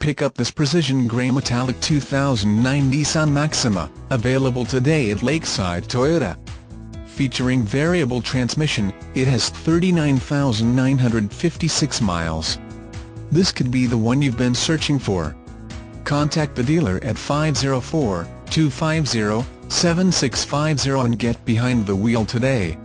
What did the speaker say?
Pick up this precision grey metallic 2009 Nissan Maxima, available today at Lakeside Toyota. Featuring variable transmission, it has 39,956 miles. This could be the one you've been searching for. Contact the dealer at 504-250-7650 and get behind the wheel today.